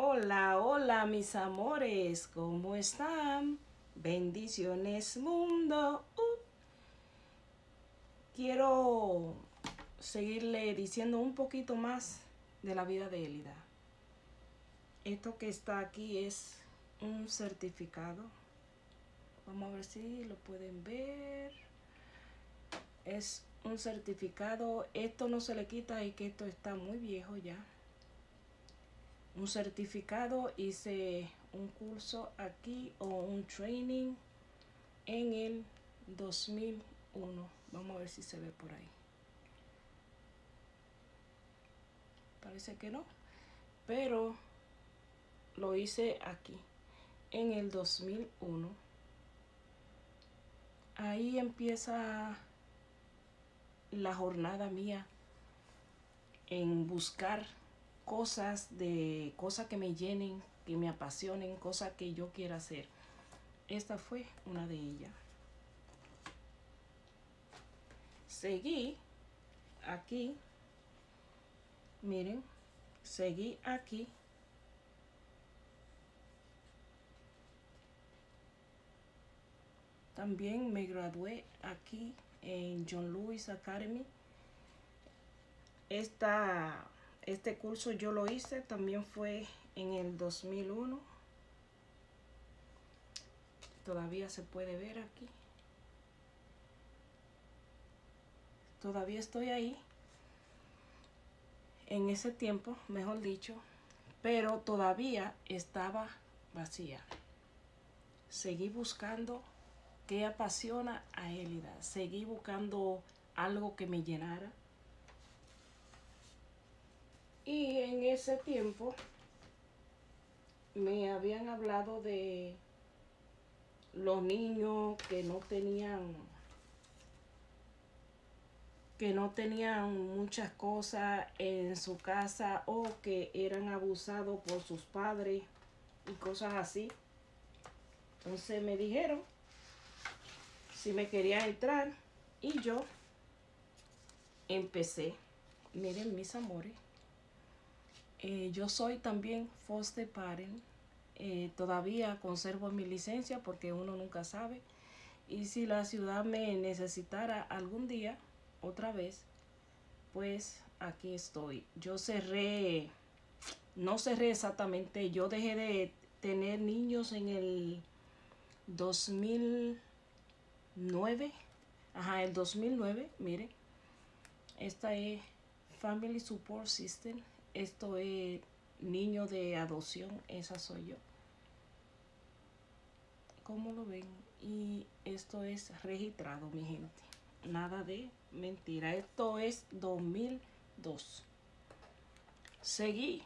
Hola, hola mis amores, ¿cómo están? Bendiciones mundo. Uh. Quiero seguirle diciendo un poquito más de la vida de Elida. Esto que está aquí es un certificado. Vamos a ver si lo pueden ver. Es un certificado. Esto no se le quita y que esto está muy viejo ya. Un certificado. Hice un curso aquí o un training en el 2001. Vamos a ver si se ve por ahí. Parece que no. Pero lo hice aquí en el 2001. Ahí empieza la jornada mía en buscar cosas de cosas que me llenen, que me apasionen, cosas que yo quiera hacer. Esta fue una de ellas. Seguí aquí. Miren, seguí aquí. También me gradué aquí en John Lewis Academy. Esta, este curso yo lo hice, también fue en el 2001. Todavía se puede ver aquí. Todavía estoy ahí. En ese tiempo, mejor dicho. Pero todavía estaba vacía. Seguí buscando qué apasiona a Élida. Seguí buscando algo que me llenara. Y en ese tiempo me habían hablado de los niños que no tenían que no tenían muchas cosas en su casa o que eran abusados por sus padres y cosas así. Entonces me dijeron si me quería entrar y yo empecé. Miren mis amores, eh, yo soy también foster parent. Eh, todavía conservo mi licencia porque uno nunca sabe. Y si la ciudad me necesitara algún día, otra vez, pues aquí estoy. Yo cerré, no cerré exactamente, yo dejé de tener niños en el 2000 9. Ajá, el 2009, mire. Esta es Family Support System. Esto es niño de adopción. Esa soy yo. ¿Cómo lo ven? Y esto es registrado, mi gente. Nada de mentira. Esto es 2002. Seguí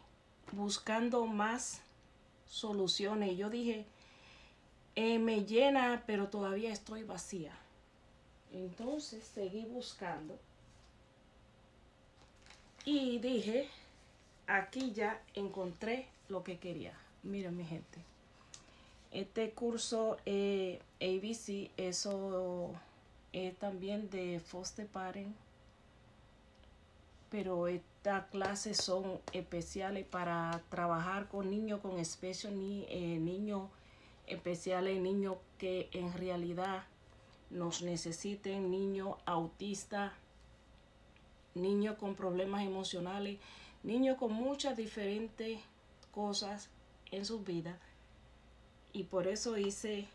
buscando más soluciones. Yo dije, eh, me llena, pero todavía estoy vacía. Entonces seguí buscando y dije, aquí ya encontré lo que quería. Miren mi gente, este curso eh, ABC, eso es también de foster parent, pero estas clases son especiales para trabajar con niños con especial ni, eh, niños especiales, niños que en realidad nos necesiten, niños autistas, niños con problemas emocionales, niños con muchas diferentes cosas en su vida. Y por eso hice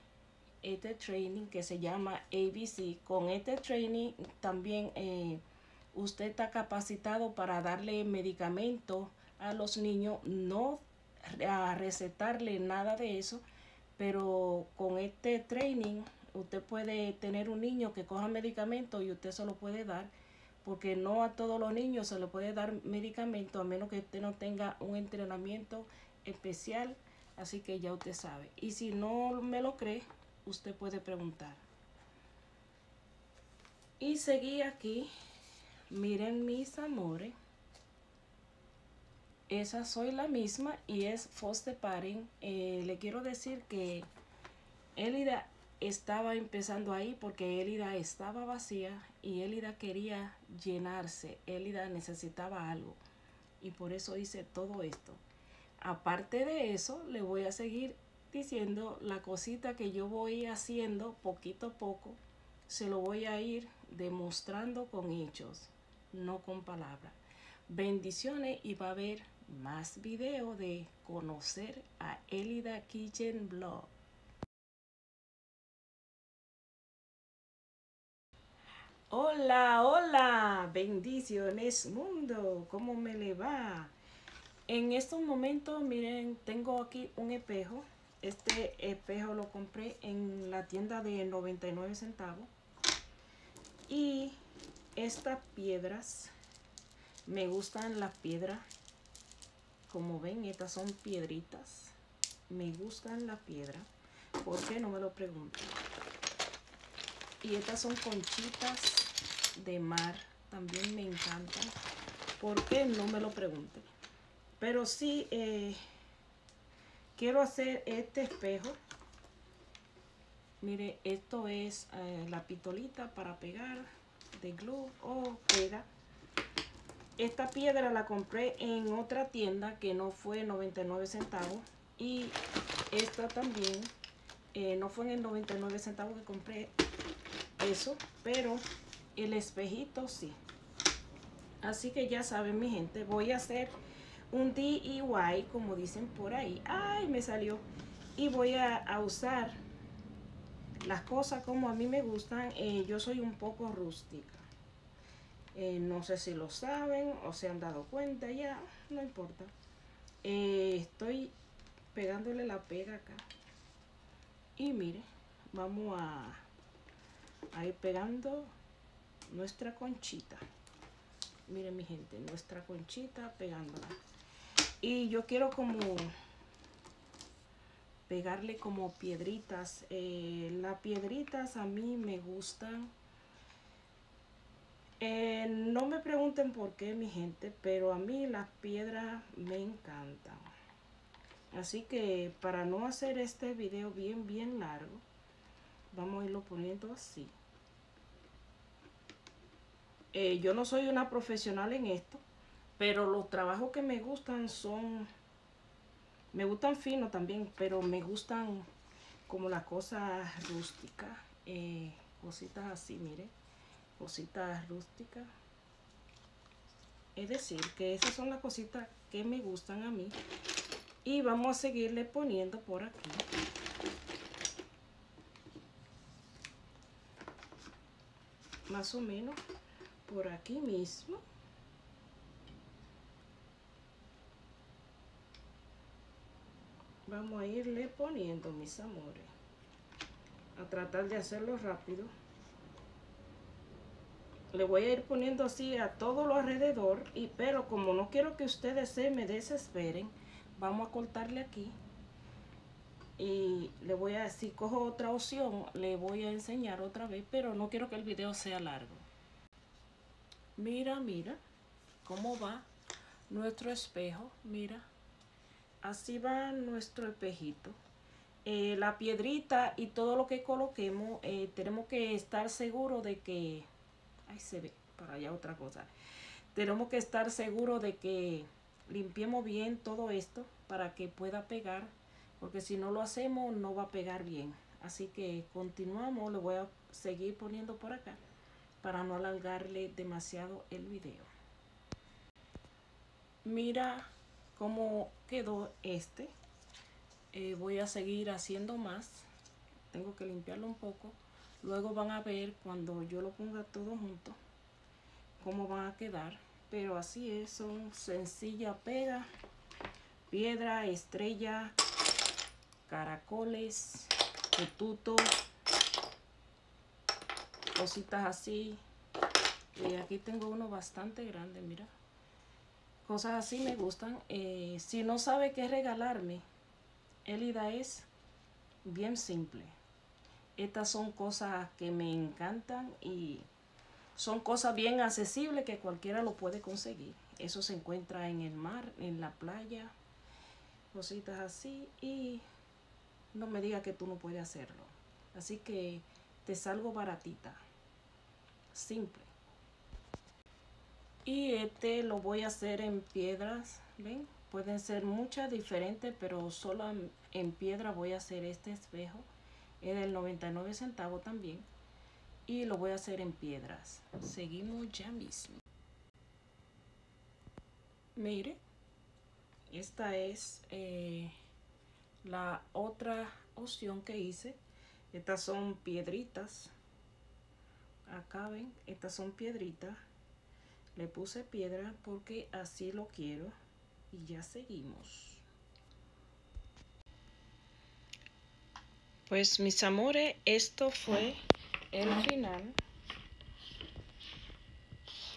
este training que se llama ABC. Con este training también eh, usted está capacitado para darle medicamentos a los niños, no a recetarle nada de eso, pero con este training usted puede tener un niño que coja medicamento y usted se lo puede dar porque no a todos los niños se le puede dar medicamento a menos que usted no tenga un entrenamiento especial así que ya usted sabe. Y si no me lo cree usted puede preguntar. Y seguí aquí. Miren mis amores. Esa soy la misma y es foster parent. Eh, le quiero decir que Elida estaba empezando ahí porque Elida estaba vacía y Elida quería llenarse. Elida necesitaba algo y por eso hice todo esto. aparte de eso, le voy a seguir diciendo la cosita que yo voy haciendo poquito a poco. Se lo voy a ir demostrando con hechos, no con palabras. Bendiciones y va a haber más video de conocer a Elida Kitchen Blog. Hola, hola, bendiciones mundo, ¿cómo me le va? En estos momentos, miren, tengo aquí un espejo. Este espejo lo compré en la tienda de 99 centavos. Y estas piedras, me gustan las piedras. Como ven, estas son piedritas. Me gustan las piedras. ¿Por qué? No me lo pregunto. Y estas son conchitas de mar. También me encantan. ¿Por qué? No me lo pregunten. Pero sí, eh, quiero hacer este espejo. Mire, esto es eh, la pitolita para pegar de glue o pega. Esta piedra la compré en otra tienda que no fue 99 centavos. Y esta también eh, no fue en el 99 centavos que compré eso. Pero el espejito sí. Así que ya saben mi gente, voy a hacer un DIY, como dicen por ahí. ¡Ay, me salió! Y voy a, usar las cosas como a mí me gustan. Eh, yo soy un poco rústica. Eh, no sé si lo saben o se han dado cuenta ya, no importa. Eh, estoy pegándole la pega acá. Y mire, vamos a, a ir pegando nuestra conchita. Miren mi gente, nuestra conchita pegándola. Y yo quiero como pegarle como piedritas. Eh, las piedritas a mí me gustan. Eh, no me pregunten por qué, mi gente, pero a mí las piedras me encantan. Así que para no hacer este video bien, bien largo, vamos a irlo poniendo así. Eh, yo no soy una profesional en esto, pero los trabajos que me gustan son, me gustan finos también, pero me gustan como las cosas rústicas, eh, cositas así, mire, cositas rústicas. Es decir, que esas son las cositas que me gustan a mí. Y vamos a seguirle poniendo por aquí. Más o menos por aquí mismo. vamos a irle poniendo mis amores a tratar de hacerlo rápido le voy a ir poniendo así a todo lo alrededor y pero como no quiero que ustedes se me desesperen vamos a cortarle aquí y le voy a si cojo otra opción le voy a enseñar otra vez pero no quiero que el video sea largo mira mira cómo va nuestro espejo mira así va nuestro espejito. Eh, la piedrita y todo lo que coloquemos, eh, tenemos que estar seguros de que... Ahí se ve, para allá otra cosa. Tenemos que estar seguros de que limpiemos bien todo esto para que pueda pegar, porque si no lo hacemos no va a pegar bien. Así que continuamos, le voy a seguir poniendo por acá para no alargarle demasiado el video. Mira cómo quedó este. Eh, voy a seguir haciendo más. Tengo que limpiarlo un poco. Luego van a ver cuando yo lo ponga todo junto cómo van a quedar. Pero así es, son sencilla pega, piedra, estrella, caracoles, tuto, cositas así. Y aquí tengo uno bastante grande, mira. Cosas así me gustan. Eh, si no sabe qué regalarme, Elida es bien simple. Estas son cosas que me encantan y son cosas bien accesibles que cualquiera lo puede conseguir. Eso se encuentra en el mar, en la playa, cositas así. Y no me diga que tú no puedes hacerlo. Así que te salgo baratita. Simple. Y este lo voy a hacer en piedras, ¿ven? pueden ser muchas diferentes pero solo en piedra voy a hacer este espejo es del 99 centavos también y lo voy a hacer en piedras seguimos ya mismo mire esta es eh, la otra opción que hice estas son piedritas. Acá ven estas son piedritas. Le puse piedra porque así lo quiero. Y ya seguimos. Pues mis amores esto fue el final.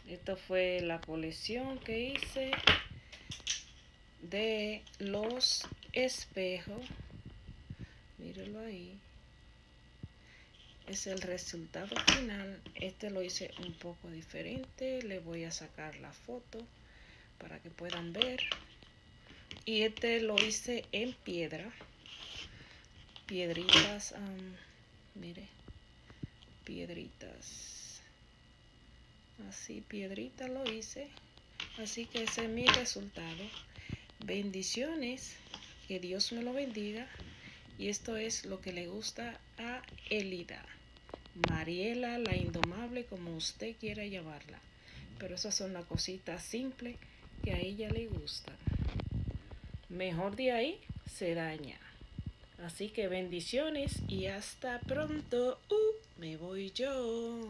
Esta fue la colección que hice de los espejos mírenlo ahí. Es el resultado final. Este lo hice un poco diferente. Le voy a sacar la foto para que puedan ver. Y este lo hice en piedra. Piedritas mire. Piedritas. Así piedrita lo hice. Así que ese es mi resultado. Bendiciones que Dios me lo bendiga y esto es lo que le gusta a Elida Mariela, la indomable, como usted quiera llamarla. Pero esas son las cositas simples que a ella le gustan. Mejor de ahí se daña. Así que bendiciones y hasta pronto. Uh, me voy yo.